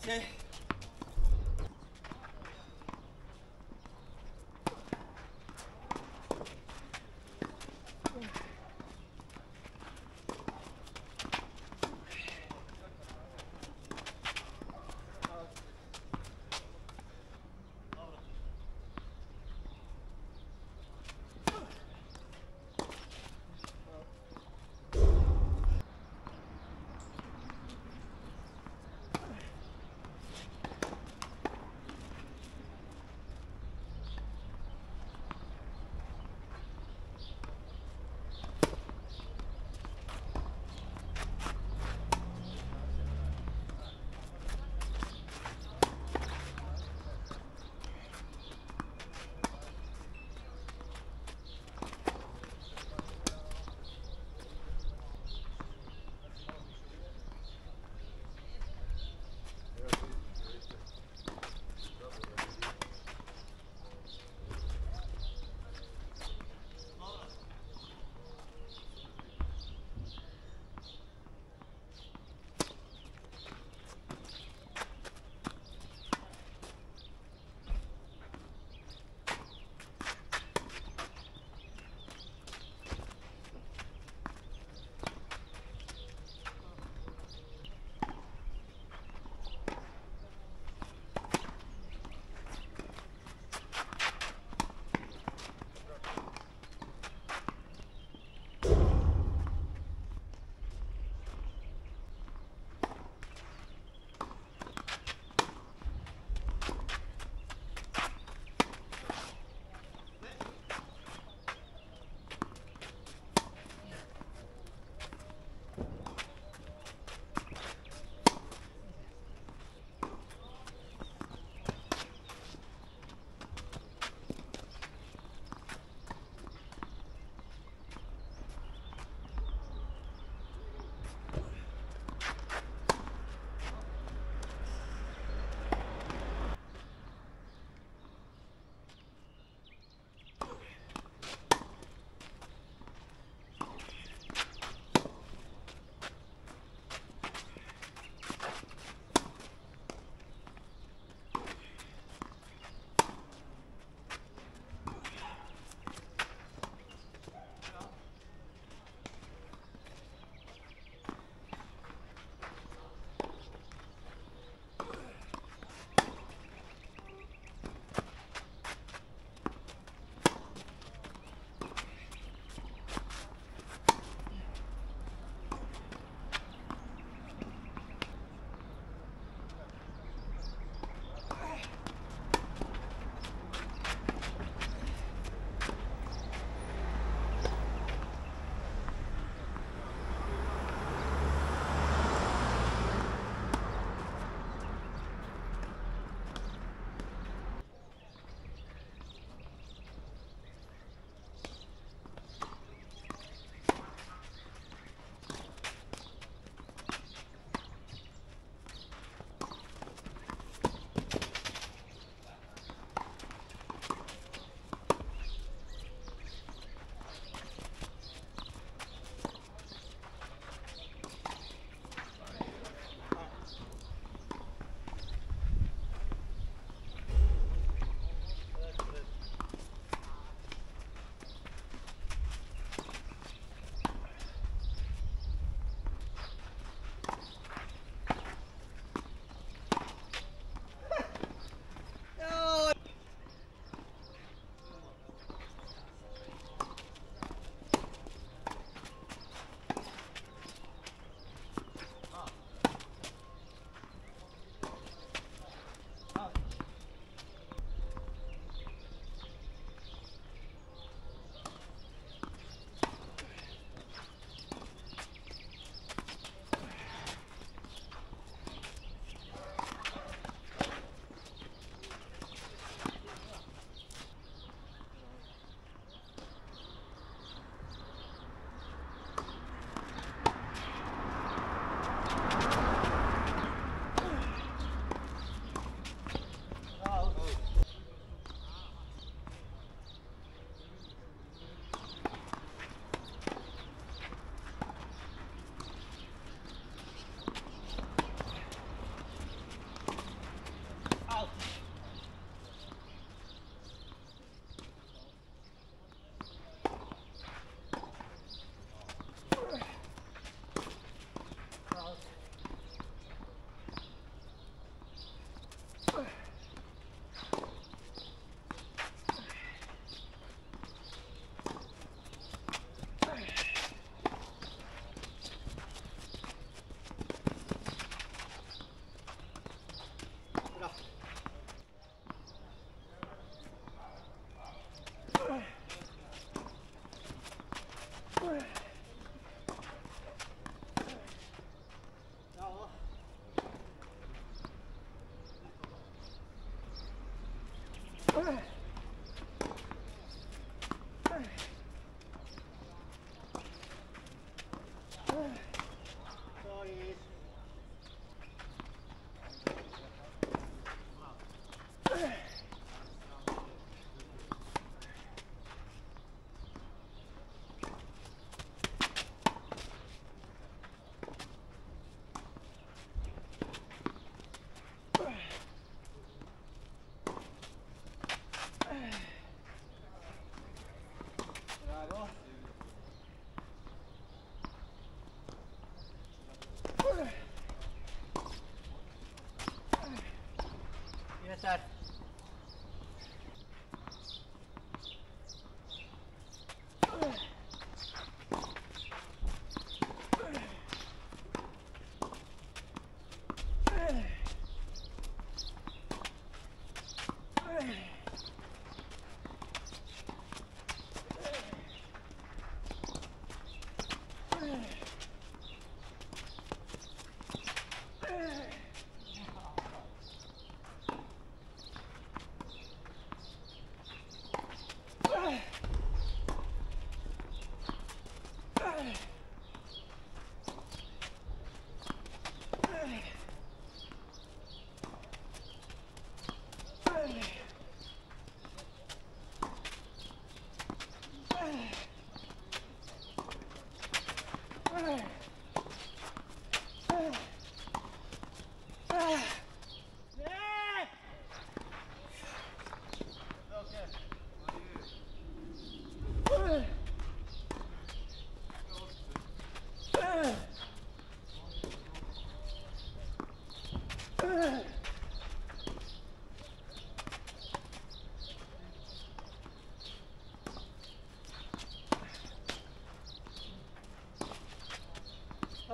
先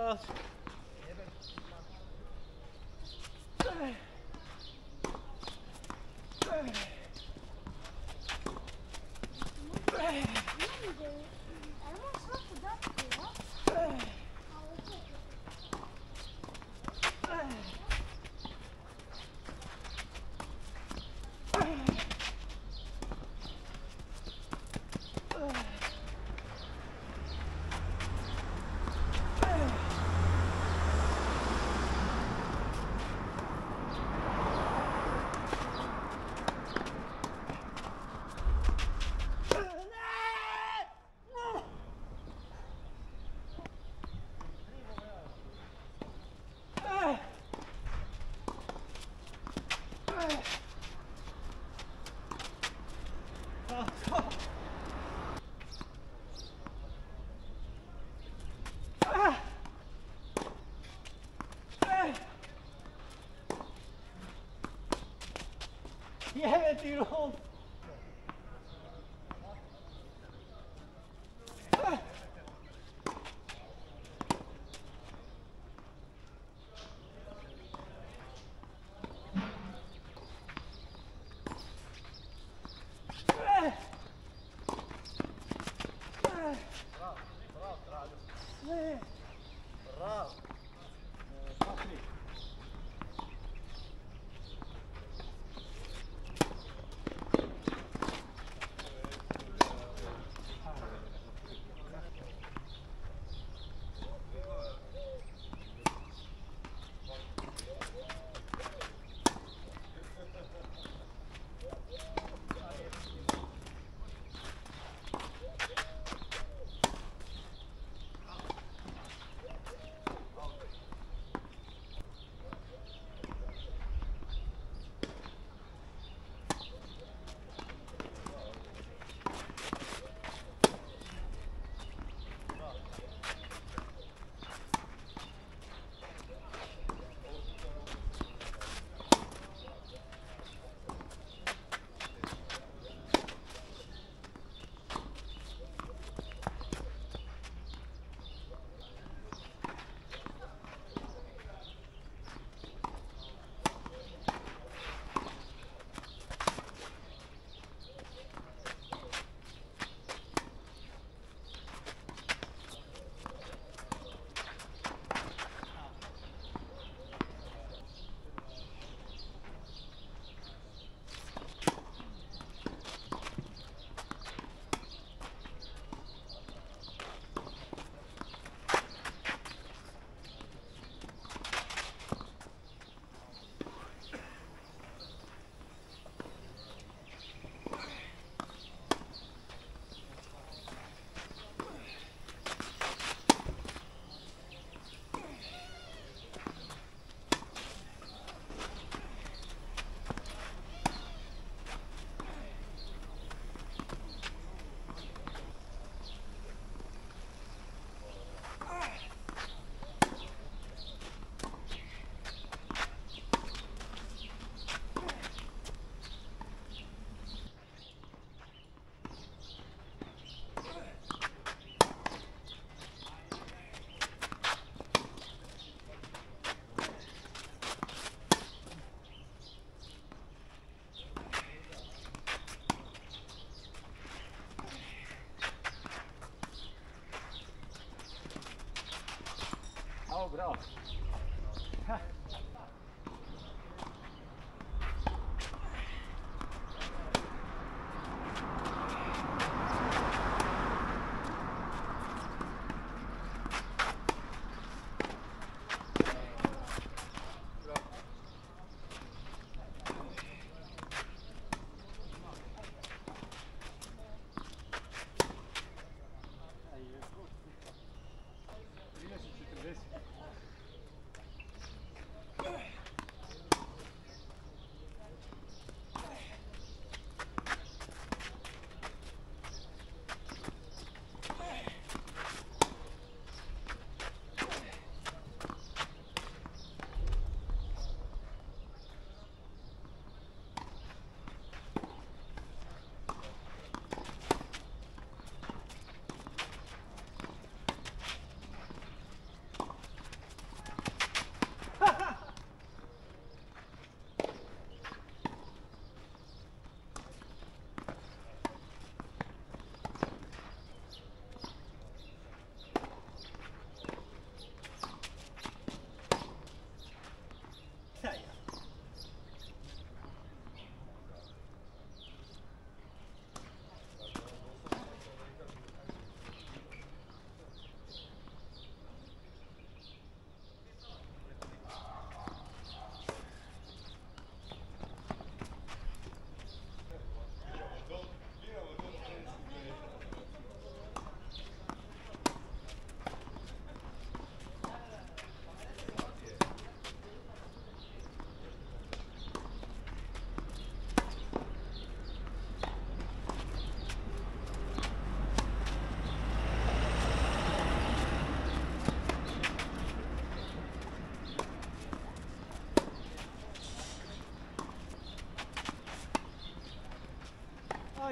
Oh. Yeah, dude, hold.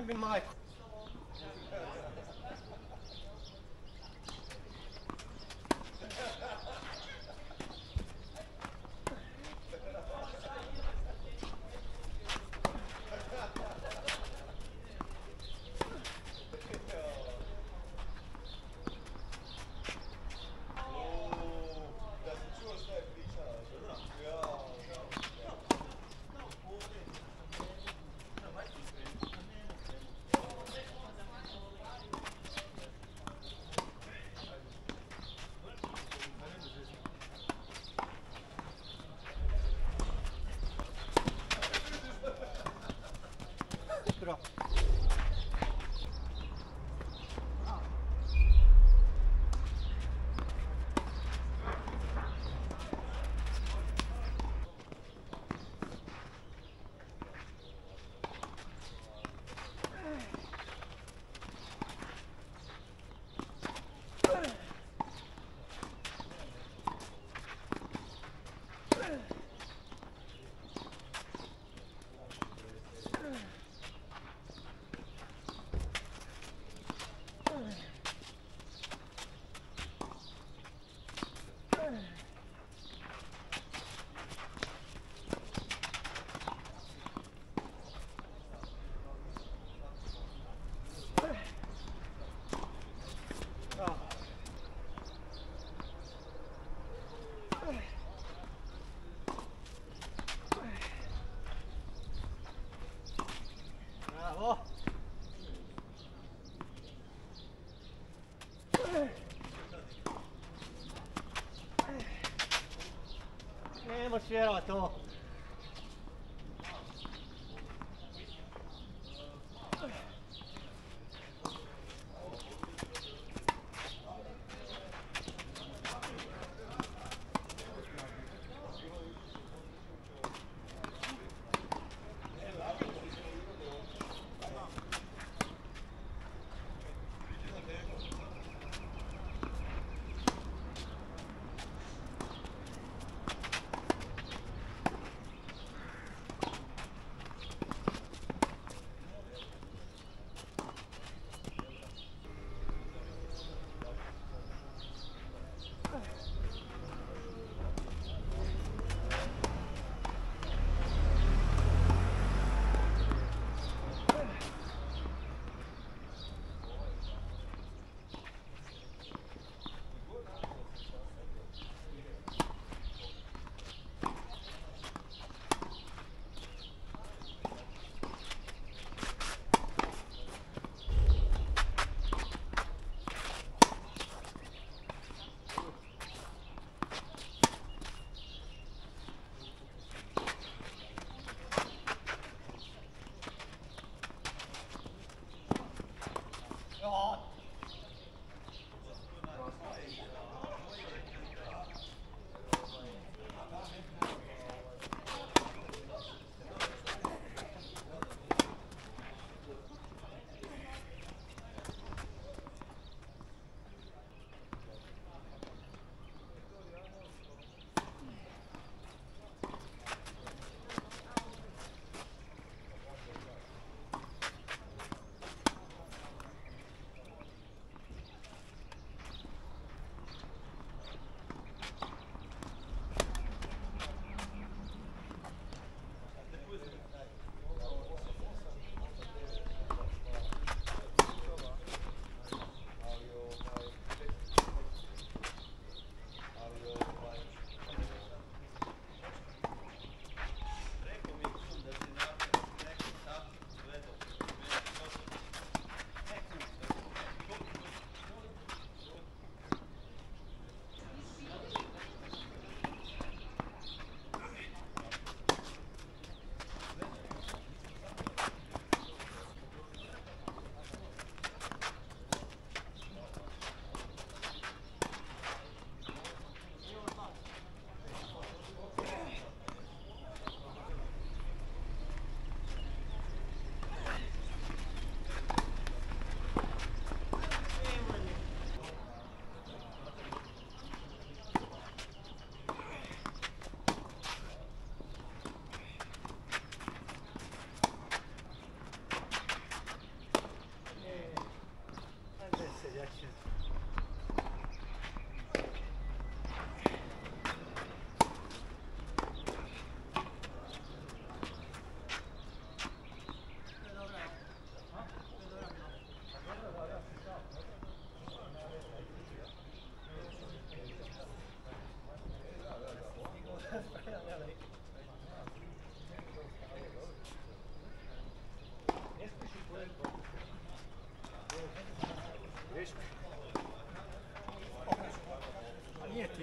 been my atmosfera, ó.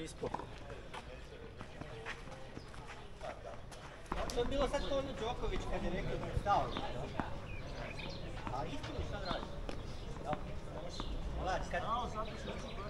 Ti ispod. To je bilo sad to ono Đoković kad je rekao da je stao. A isto mi sad radi. Gledaj, kad... Sad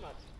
zatrzymać.